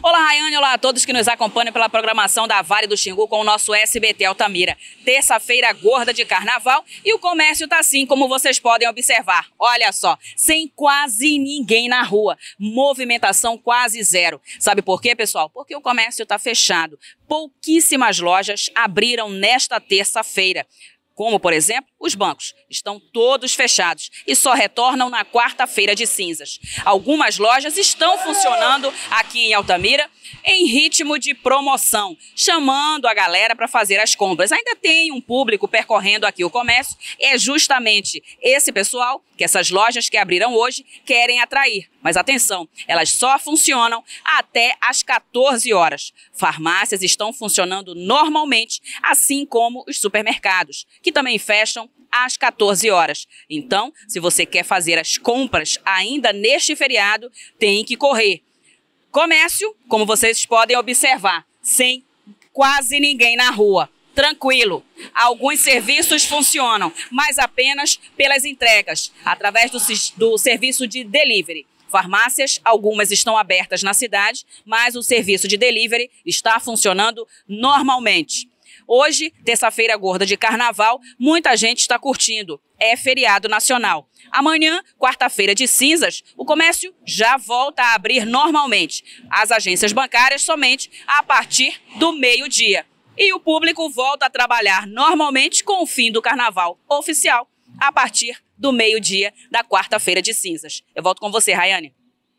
Olá, Rayane, olá a todos que nos acompanham pela programação da Vale do Xingu com o nosso SBT Altamira. Terça-feira gorda de carnaval e o comércio tá assim, como vocês podem observar. Olha só, sem quase ninguém na rua. Movimentação quase zero. Sabe por quê, pessoal? Porque o comércio tá fechado. Pouquíssimas lojas abriram nesta terça-feira como, por exemplo, os bancos. Estão todos fechados e só retornam na quarta-feira de cinzas. Algumas lojas estão funcionando aqui em Altamira em ritmo de promoção, chamando a galera para fazer as compras. Ainda tem um público percorrendo aqui o comércio, é justamente esse pessoal que essas lojas que abriram hoje querem atrair. Mas atenção, elas só funcionam até às 14 horas. Farmácias estão funcionando normalmente, assim como os supermercados, que também fecham às 14 horas. Então, se você quer fazer as compras ainda neste feriado, tem que correr. Comércio, como vocês podem observar, sem quase ninguém na rua. Tranquilo. Alguns serviços funcionam, mas apenas pelas entregas, através do, do serviço de delivery. Farmácias, algumas estão abertas na cidade, mas o serviço de delivery está funcionando normalmente. Hoje, terça-feira gorda de carnaval, muita gente está curtindo. É feriado nacional. Amanhã, quarta-feira de cinzas, o comércio já volta a abrir normalmente. As agências bancárias somente a partir do meio-dia. E o público volta a trabalhar normalmente com o fim do carnaval oficial a partir do meio-dia da quarta-feira de cinzas. Eu volto com você, Rayane.